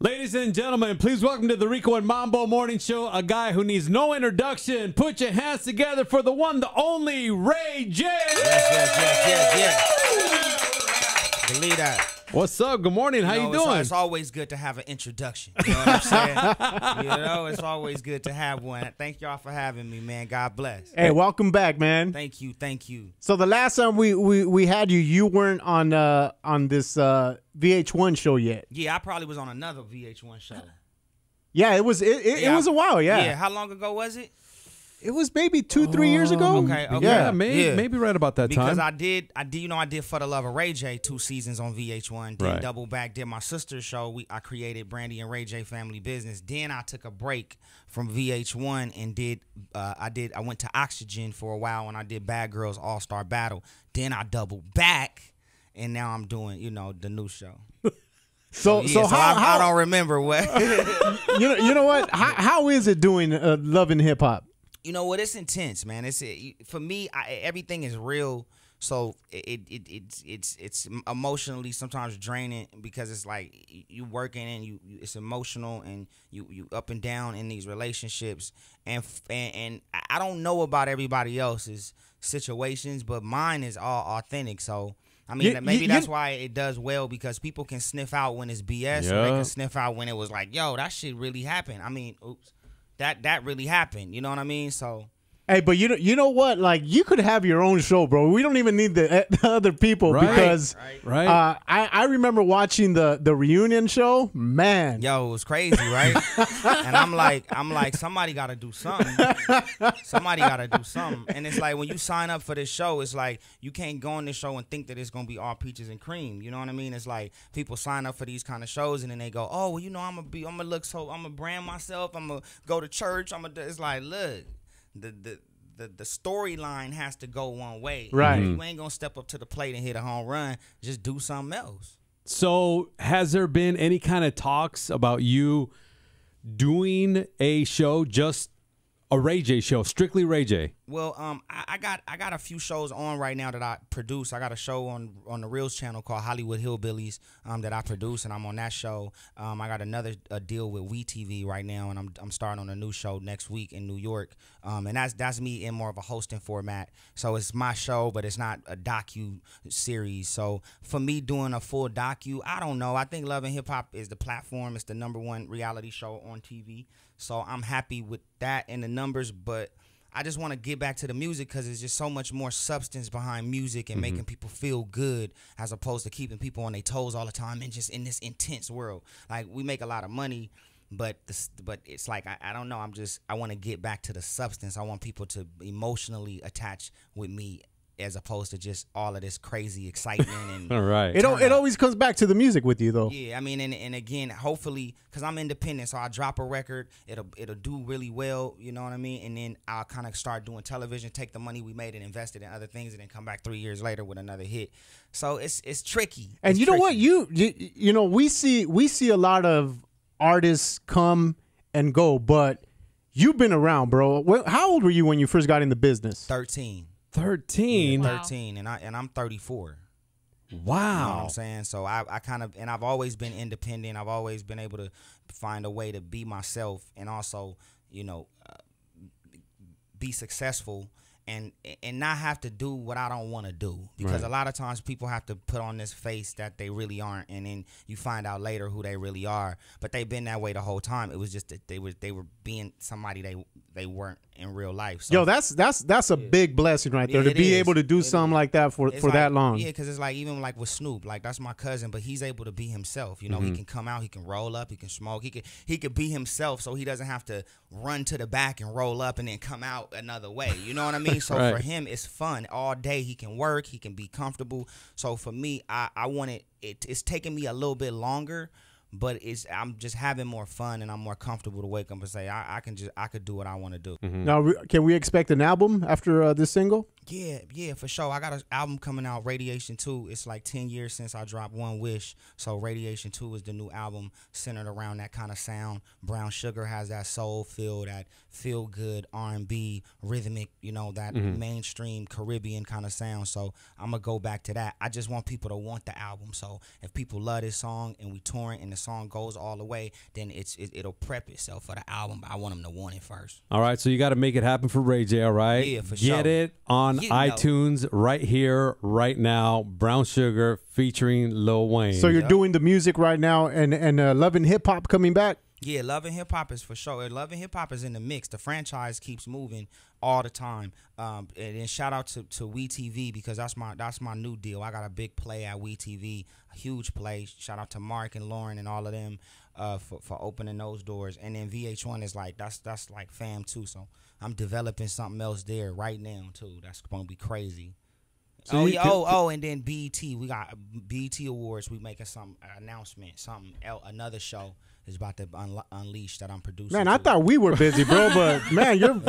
Ladies and gentlemen, please welcome to the Rico and Mambo Morning Show a guy who needs no introduction. Put your hands together for the one, the only Ray J. Yes, yes, yes, yes. Believe that. What's up? Good morning. How you, know, it's- doing? It's, always good to have an introduction. You know what I'm saying? you know, it's always good to have one. Thank y'all for having me, man. God bless. Hey, welcome back, man. Thank you, thank you. So the last time we we, we had you, you weren't on uh on this uh VH1 show yet. Yeah, I probably was on another VH1 show. Yeah, it was it, it, Yeah, it was a while. Yeah, Yeah. How long ago was it? It was maybe two three years ago. okay, okay. yeah, Yeah. maybe, Yeah. maybe right about that Because time. I did, I did, you know, I did for the love of Ray J two seasons on VH1. Then Right. double back, did my sister's show. We I created Brandy and Ray J Family Business. Then I took a break from VH1 and did, uh, I did, I went to Oxygen for a while and I did Bad Girls All Star Battle. Then I doubled back, and now I'm doing, you know, the new show. So Yeah, so, how, I, how I don't remember what. you know you know what how, how is it doing uh, Love and Hip Hop? You know what? It's intense, man. It's for me. I, everything is real, so it, it it's it's it's emotionally sometimes draining because it's like you working and you, you it's emotional and you you up and down in these relationships and and, and I don't know about everybody else's situations, but mine is all authentic. So. I mean, You- maybe you- that's you- why it does well because people can sniff out when it's BS, and they Yeah. can sniff out when it was like, "Yo, that shit really happened." I mean, oops, that that really happened. You know what I mean? So Hey, but you know you know what? Like you could have your own show, bro. We don't even need the, the other people Right. because Right. right? uh, I I remember watching the the reunion show. Man, yo, it was crazy, right? and I'm like, I'm like, somebody got to do something. somebody got to do something. And it's like when you sign up for this show, it's like you can't go on this show and think that it's gonna be all peaches and cream. You know what I mean? It's like people sign up for these kind of shows and then they go, oh, well, you know, I'm gonna be, I'm gonna look so, I'm gonna brand myself. I'm gonna go to church. I'm gonna. It's like, look, the the. The, the storyline has to go one way. Right. You mm-hmm. ain't gonna step up to the plate and hit a home run. Just do something else. so, has there been any kind of talks about you doing a show, just a Ray J show, strictly Ray J? Well, um, I, I got I got a few shows on right now that I produce. I got a show on on the Reelz channel called Hollywood Hillbillies um, that I produce, and I'm on that show. Um, I got another a deal with We TV right now, and I'm I'm starting on a new show next week in New York. Um, and that's that's me in more of a hosting format. So it's my show, but it's not a docu series. So for me doing a full docu, I don't know. I think Love and Hip Hop is the platform. It's the number one reality show on TV. So I'm happy with that and the numbers, but. I just want to get back to the music because there's just so much more substance behind music and mm-hmm. making people feel good as opposed to keeping people on their toes all the time and just in this intense world. Like we make a lot of money, but this, but it's like I, I don't know. I'm just I want to get back to the substance. I want people to emotionally attach with me as opposed to just all of this crazy excitement and All right. it it always comes back to the music with you though. yeah, I mean, and, and again, hopefully, because I'm independent, so I drop a record, it'll it'll do really well, you know what I mean, and then I'll kind of start doing television, take the money we made and invest it in other things, and then come back three years later with another hit. So it's it's tricky. And It's you know what? You, you you know we see we see a lot of artists come and go, but you've been around, bro. How old were you when you first got in the business? thirteen. 13. Wow. 13 and I and I'm 34. wow You know what Wow. I'm saying? So I, I kind of and I've always been independent. I've always been able to find a way to be myself and also, you know, uh, be successful and and not have to do what I don't want to do because a lot of times people have to put on this face that they really aren't and then you find out later who they really are but they've been that way the whole time it was just that they were they were being somebody they they weren't in real life so Yo, that's that's that's a big blessing right there Yeah, to be is. able to do It something is. like that for It's for that long. Yeah, because it's like even like with Snoop, like that's my cousin, but he's able to be himself. You know, he mm-hmm. can come out, he can roll up, he can smoke, he can he could be himself, so he doesn't have to run to the back and roll up and then come out another way. You know what I mean? So Right. for him, it's fun all day. He can work, he can be comfortable. So for me, I I want it. it it's taking me a little bit longer. But it's I'm just having more fun and I'm more comfortable to wake up and say I, I can just I could do what I want to do. Now, can we expect an album after uh, this single? Yeah, yeah, for sure. I got an album coming out, Raydiation 2. It's like 10 years since I dropped One Wish. So Raydiation 2 is the new album centered around that kind of sound. Brown Sugar has that soul feel, that feel good R&B, rhythmic, you know, that mm-hmm. mainstream Caribbean kind of sound. So I'm going to go back to that. I just want people to want the album. So if people love this song and we touring and the song goes all the way, then it's it, it'll prep itself for the album. But I want them to want it first. All right, so you got to make it happen for Ray J. All right, Yeah, for Get sure. it on You know. iTunes right here, right now. Brown Sugar featuring Lil Wayne. So you're Yeah. doing the music right now, and and uh, Love and Hip Hop coming back. Yeah, Love and Hip Hop is for sure. Love and Hip Hop is in the mix. The franchise keeps moving all the time. Um, and then shout out to to WeTV because that's my that's my new deal. I got a big play at WeTV, a huge place. Shout out to Mark and Lauren and all of them uh, for for opening those doors. And then VH1 is like that's that's like fam too. So I'm developing something else there right now too. That's gonna be crazy. So oh, yeah, oh, oh, and then BET. We got BET Awards. We making some announcement, something else, another show is about to unle- unleash that I'm producing. Man, I thought we were busy, bro, but man, you're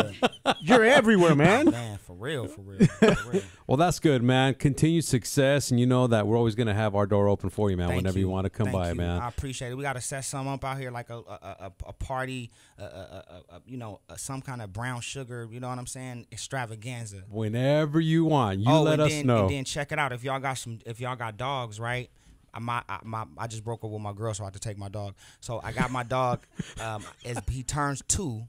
you're everywhere, man. man, for real, for real, for real. well, that's good, man. Continued success, and you know that we're always gonna have our door open for you, man. Thank whenever you, want to come Thank by, you. man. I appreciate it. We got to set some up out here, like a a, a, a party, a, you know, some kind of brown sugar. You know what I'm saying? Extravaganza. Whenever you want, you oh, let us then, know. And then check it out. If y'all got some, if y'all got dogs, right? I, my, I, my, I just broke up with my girl, so I had to take my dog. So I got my dog. Um, as he turns two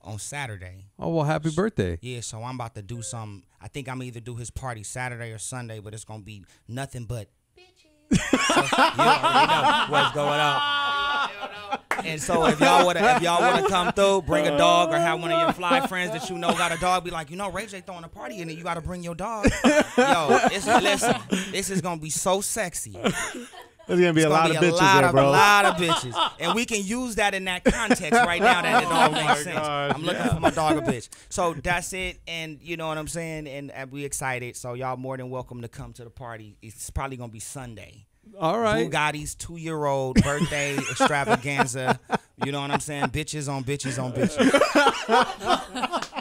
on Saturday. oh well, happy birthday. Yeah, so I'm about to do some. I think I'm either do his party Saturday or Sunday, but it's gonna be nothing but. So, you already know what's going on. And so if y'all wanna if y'all wanna come through, bring a dog or have one of your fly friends that you know got a dog, be like, you know, Ray J throwing a party and then you gotta bring your dog. Yo, it's, listen, this is gonna be so sexy. There's gonna be It's a gonna lot be of a bitches lot there, of, bro. A lot of bitches, and we can use that in that context right now. That it all oh makes sense. I'm looking for my dog a bitch. So that's it, and you know what I'm saying. And, and we excited. So y'all more than welcome to come to the party. It's probably gonna be Sunday. All right. Bugatti's two year old birthday extravaganza. You know what I'm saying? Bitches on bitches on bitches.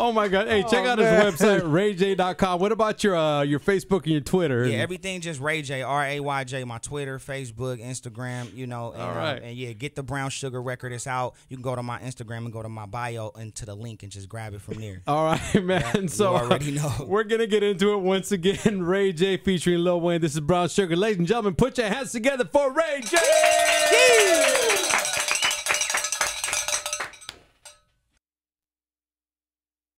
Oh my God! Hey, check Oh, out man. his website, rayj.com. What about your uh, your Facebook and your Twitter? Yeah, everything just Ray J, R A Y J. My Twitter, Facebook, Instagram. You know, and, All uh, right. and yeah, get the Brown Sugar record. It's out. You can go to my Instagram and go to my bio and to the link and just grab it from there. All right, man. Yeah, so already know. we're gonna get into it once again. Ray J featuring Lil Wayne. This is Brown Sugar, ladies and gentlemen. Put your hands together for Ray J.